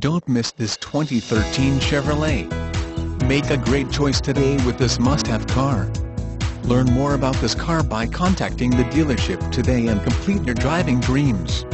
Don't miss this 2013 Chevrolet. Make a great choice today with this must-have car. Learn more about this car by contacting the dealership today and complete your driving dreams.